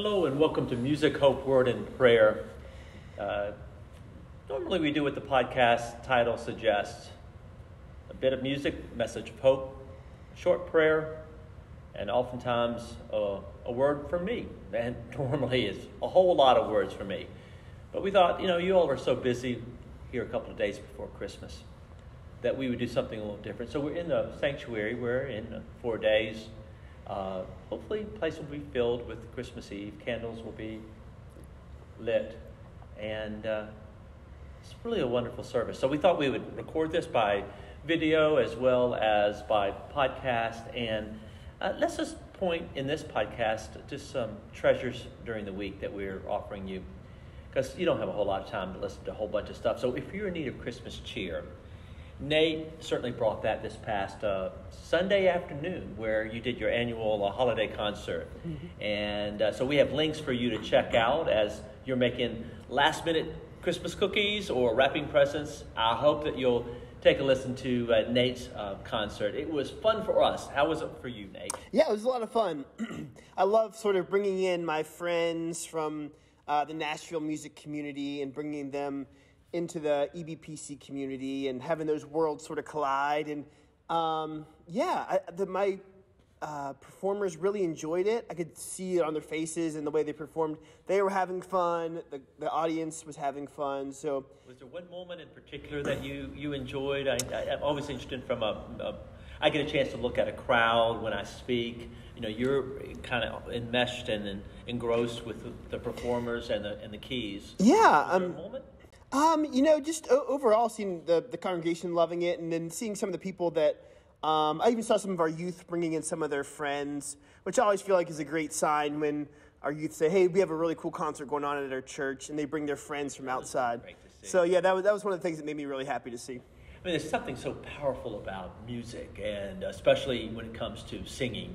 Hello and welcome to Music, Hope, Word, and Prayer. Uh, normally we do what the podcast title suggests a bit of music, message of hope, short prayer, and oftentimes a word from me. And normally it's a whole lot of words from me. But we thought, you know, you all are so busy here a couple of days before Christmas that we would do something a little different. So we're in the sanctuary, we're in four days uh, hopefully, the place will be filled with Christmas Eve. Candles will be lit. And uh, it's really a wonderful service. So we thought we would record this by video as well as by podcast. And uh, let's just point in this podcast just some treasures during the week that we're offering you. Because you don't have a whole lot of time to listen to a whole bunch of stuff. So if you're in need of Christmas cheer, Nate certainly brought that this past uh, Sunday afternoon, where you did your annual uh, holiday concert. Mm-hmm. And uh, so we have links for you to check out as you're making last minute Christmas cookies or wrapping presents. I hope that you'll take a listen to uh, Nate's uh, concert. It was fun for us. How was it for you, Nate? Yeah, it was a lot of fun. I love sort of bringing in my friends from uh, the Nashville music community and bringing them into the EBPC community and having those worlds sort of collide. And um, yeah, I, the, my uh, performers really enjoyed it. I could see it on their faces and the way they performed. They were having fun. The, the audience was having fun. So, was there one moment in particular that you you enjoyed? I, I, am always interested from a, a. I get a chance to look at a crowd when I speak. You know, you're kind of enmeshed and, engrossed with the, the, performers and the and the keys. Yeah. Um, um, you know, just o- overall seeing the, the congregation loving it and then seeing some of the people that um, I even saw some of our youth bringing in some of their friends, which I always feel like is a great sign when our youth say, "Hey, we have a really cool concert going on at our church," and they bring their friends from outside. So yeah, that was that was one of the things that made me really happy to see. I mean, there's something so powerful about music, and especially when it comes to singing.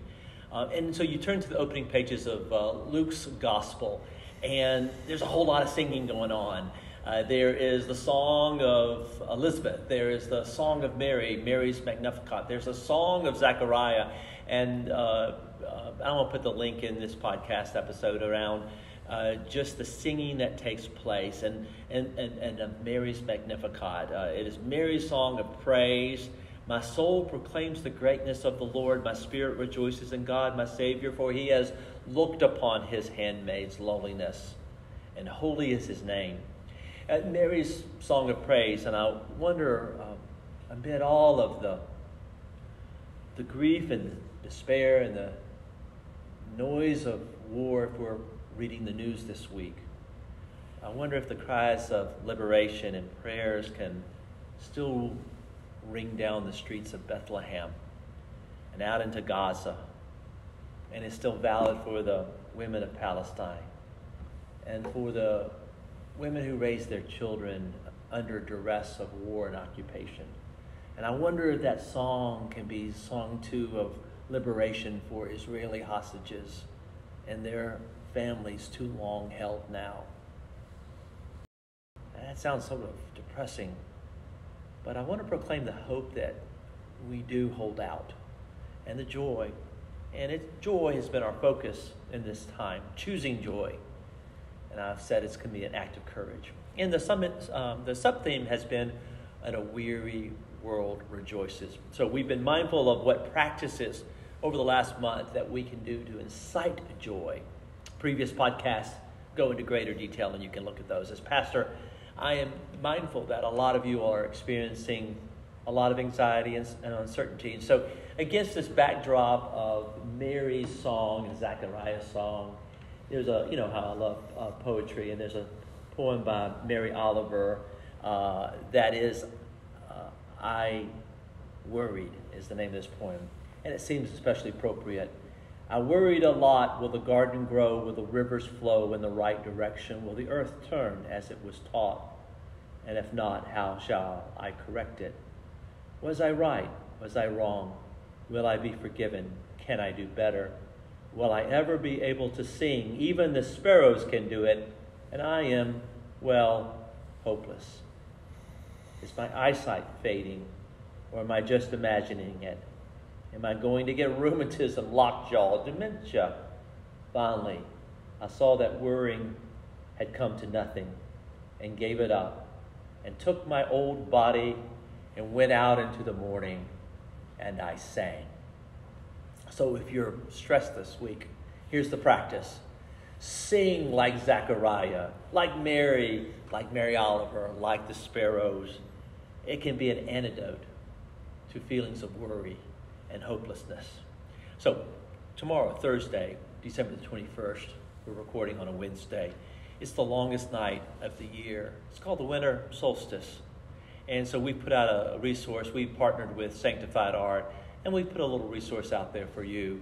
Uh, and so you turn to the opening pages of uh, Luke's Gospel, and there's a whole lot of singing going on. Uh, there is the song of Elizabeth. There is the song of Mary, Mary's Magnificat. There's a song of Zechariah. And uh, uh, I want to put the link in this podcast episode around uh, just the singing that takes place and, and, and, and Mary's Magnificat. Uh, it is Mary's song of praise. My soul proclaims the greatness of the Lord. My spirit rejoices in God, my Savior, for he has looked upon his handmaid's lowliness, and holy is his name at Mary's song of praise, and I wonder um, amid all of the the grief and the despair and the noise of war, if we're reading the news this week, I wonder if the cries of liberation and prayers can still ring down the streets of Bethlehem and out into Gaza, and is still valid for the women of Palestine and for the women who raise their children under duress of war and occupation. And I wonder if that song can be sung too of liberation for Israeli hostages and their families too long held now. That sounds sort of depressing, but I want to proclaim the hope that we do hold out and the joy. And it, joy has been our focus in this time, choosing joy and I've said it's going to be an act of courage. And the summit, um, the sub theme has been, "And a weary world rejoices." So we've been mindful of what practices over the last month that we can do to incite joy. Previous podcasts go into greater detail, and you can look at those. As pastor, I am mindful that a lot of you are experiencing a lot of anxiety and, and uncertainty. And so, against this backdrop of Mary's song and Zechariah's song there's a, you know how I love uh, poetry, and there's a poem by Mary Oliver uh, that is, uh, I Worried, is the name of this poem. And it seems especially appropriate. I worried a lot will the garden grow, will the rivers flow in the right direction, will the earth turn as it was taught? And if not, how shall I correct it? Was I right? Was I wrong? Will I be forgiven? Can I do better? Will I ever be able to sing? Even the sparrows can do it, and I am, well, hopeless. Is my eyesight fading, or am I just imagining it? Am I going to get rheumatism, lockjaw, dementia? Finally, I saw that worrying had come to nothing and gave it up and took my old body and went out into the morning and I sang. So if you're stressed this week, here's the practice sing like Zechariah, like Mary, like Mary Oliver, like the sparrows. It can be an antidote to feelings of worry and hopelessness. So, tomorrow, Thursday, December the 21st, we're recording on a Wednesday. It's the longest night of the year. It's called the winter solstice. And so we put out a resource. We partnered with Sanctified Art, and we put a little resource out there for you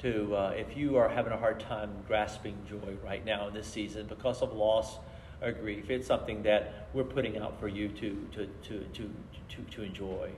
to, uh, if you are having a hard time grasping joy right now in this season because of loss or grief, it's something that we're putting out for you to, to, to, to, to, to enjoy.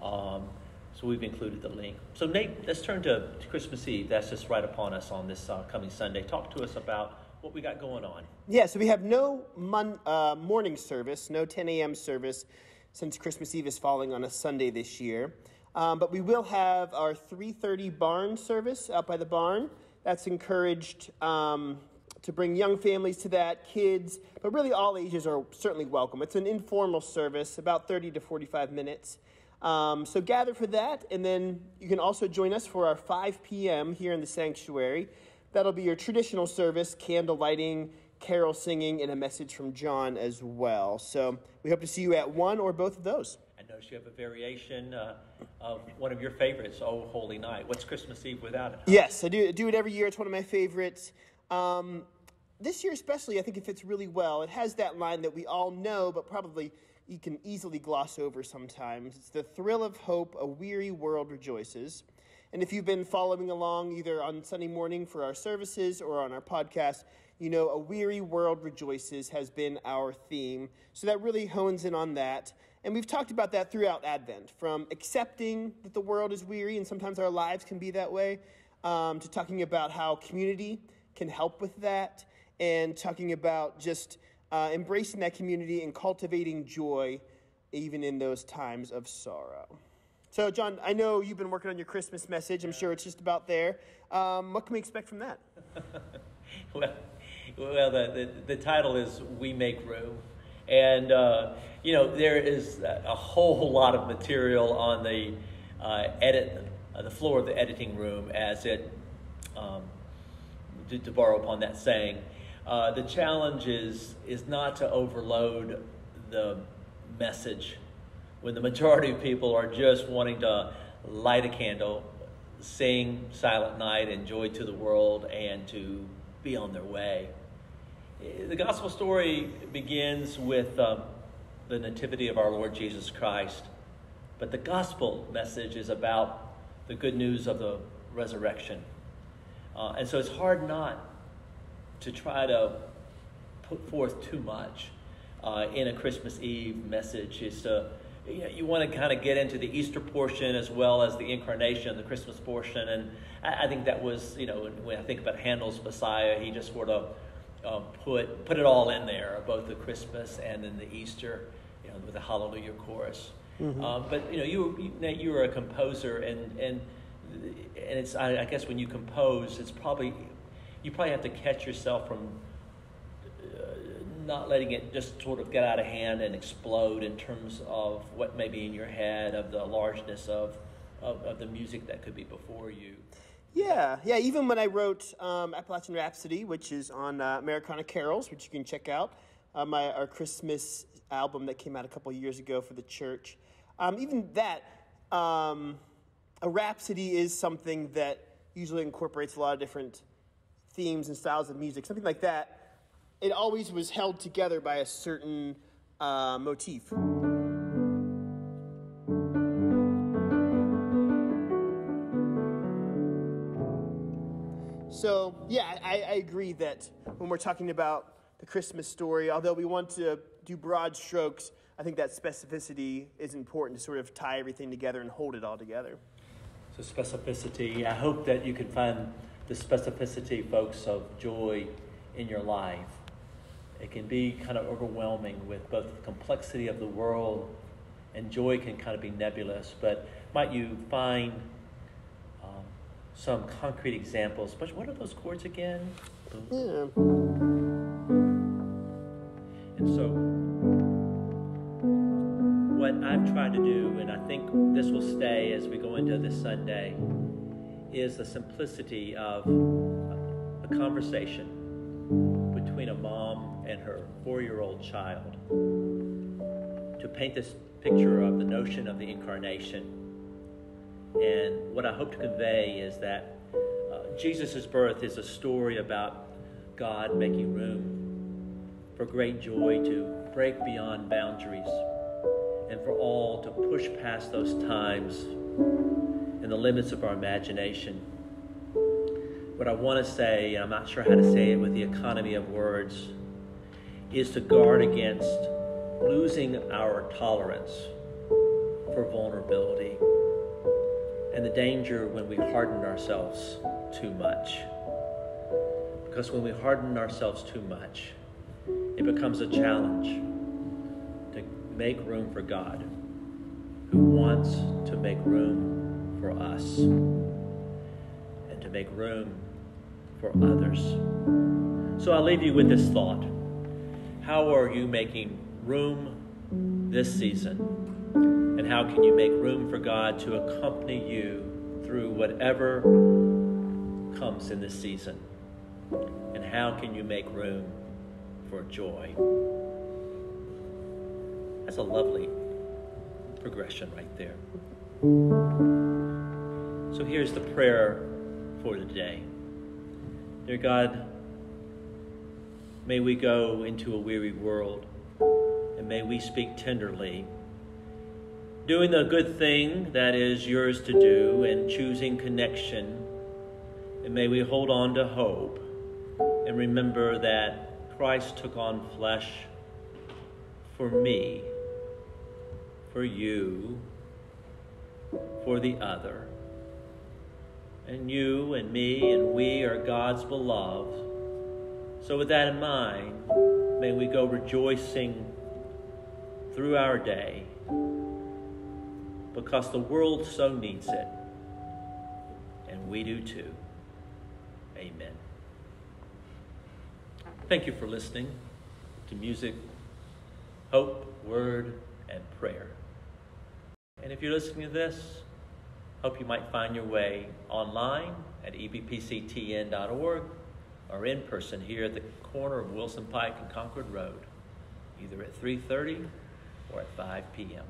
Um, so we've included the link. So Nate, let's turn to Christmas Eve. That's just right upon us on this uh, coming Sunday. Talk to us about what we got going on. Yeah, so we have no mon- uh, morning service, no 10 a.m. service, since Christmas Eve is falling on a Sunday this year. Um, but we will have our 3:30 barn service out by the barn. That's encouraged um, to bring young families to that, kids, but really all ages are certainly welcome. It's an informal service, about 30 to 45 minutes. Um, so gather for that, and then you can also join us for our 5 p.m. here in the sanctuary. That'll be your traditional service, candle lighting, carol singing, and a message from John as well. So we hope to see you at one or both of those. I notice you have a variation uh, of one of your favorites, Oh Holy Night. What's Christmas Eve without it? Yes, I do, do it every year. It's one of my favorites. Um, this year, especially, I think it fits really well. It has that line that we all know, but probably you can easily gloss over sometimes. It's the thrill of hope, a weary world rejoices. And if you've been following along either on Sunday morning for our services or on our podcast, you know, a weary world rejoices has been our theme. So that really hones in on that. And we've talked about that throughout Advent, from accepting that the world is weary and sometimes our lives can be that way, um, to talking about how community can help with that, and talking about just uh, embracing that community and cultivating joy even in those times of sorrow. So, John, I know you've been working on your Christmas message. I'm sure it's just about there. Um, what can we expect from that? well, well the, the, the, title is We Make Room. And, uh, you know, there is a whole lot of material on the uh, edit, uh, the floor of the editing room as it, um, to, to borrow upon that saying, uh, the challenge is, is not to overload the message when the majority of people are just wanting to light a candle, sing Silent Night, and joy to the world, and to be on their way. The gospel story begins with um, the nativity of our Lord Jesus Christ, but the gospel message is about the good news of the resurrection. Uh, and so it's hard not to try to put forth too much uh, in a Christmas Eve message. Is to you, know, you want to kind of get into the Easter portion as well as the incarnation, the Christmas portion, and I, I think that was you know when I think about Handel's Messiah, he just sort of um, put put it all in there, both the Christmas and then the Easter, you know, with the Hallelujah chorus. Mm-hmm. Um, but you know, you you, you were a composer, and and and it's I, I guess when you compose, it's probably you probably have to catch yourself from uh, not letting it just sort of get out of hand and explode in terms of what may be in your head, of the largeness of, of, of the music that could be before you. Yeah, yeah. Even when I wrote um, Appalachian Rhapsody, which is on uh, Americana Carols, which you can check out, uh, my our Christmas album that came out a couple years ago for the church. Um, even that, um, a rhapsody is something that usually incorporates a lot of different themes and styles of music, something like that, it always was held together by a certain uh, motif. So, yeah, I, I, agree that when we're talking about the Christmas story, although we want to do broad strokes, I think that specificity is important to sort of tie everything together and hold it all together. So, specificity, I hope that you can find the specificity, folks, of joy in your life. It can be kind of overwhelming with both the complexity of the world and joy can kind of be nebulous, but might you find some concrete examples? But what are those chords again? Yeah. And so, what I've tried to do, and I think this will stay as we go into this Sunday, is the simplicity of a conversation between a mom and her four year old child to paint this picture of the notion of the incarnation. And what I hope to convey is that uh, Jesus' birth is a story about God making room for great joy to break beyond boundaries and for all to push past those times and the limits of our imagination. What I want to say, and I'm not sure how to say it with the economy of words, is to guard against losing our tolerance for vulnerability and the danger when we harden ourselves too much. Because when we harden ourselves too much, it becomes a challenge to make room for God, who wants to make room for us and to make room for others. So I'll leave you with this thought. How are you making room this season? And how can you make room for God to accompany you through whatever comes in this season? And how can you make room for joy? That's a lovely progression right there. So here's the prayer for today. Dear God, may we go into a weary world and may we speak tenderly, doing the good thing that is yours to do and choosing connection. And may we hold on to hope and remember that Christ took on flesh for me, for you, for the other. And you and me and we are God's beloved. So, with that in mind, may we go rejoicing through our day because the world so needs it, and we do too. Amen. Thank you for listening to music, hope, word, and prayer. And if you're listening to this, hope you might find your way online at ebpctn.org or in person here at the corner of Wilson Pike and Concord Road, either at 3:30 or at 5 p.m.